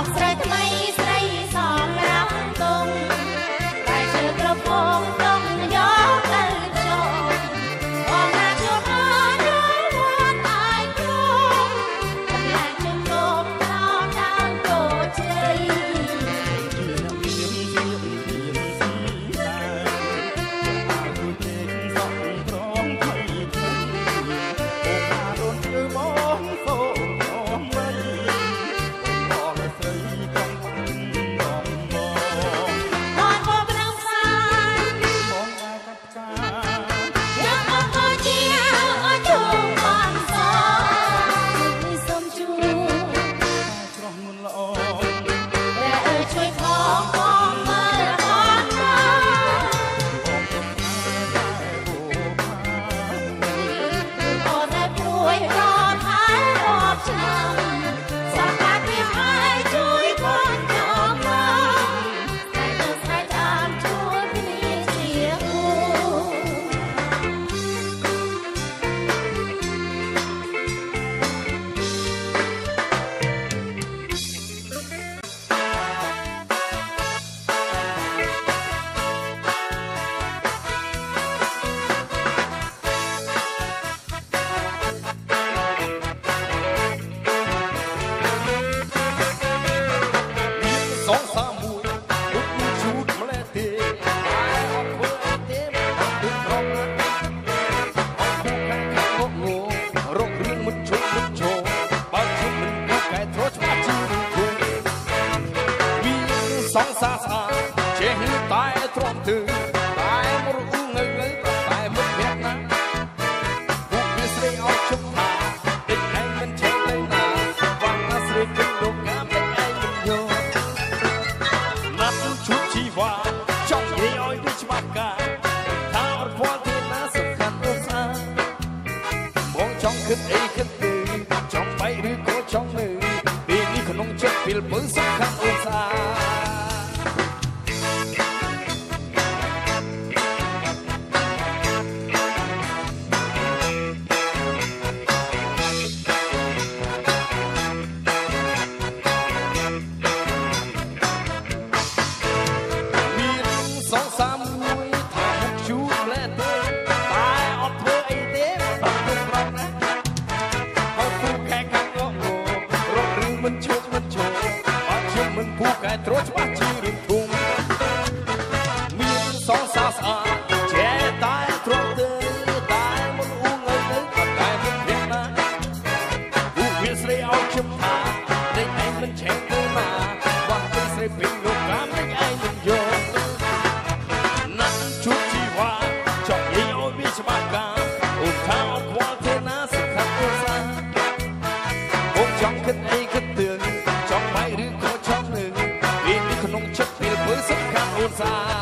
off. longer. ក្នុងចិត្តពេលធ្វើសំខាន់អូនសា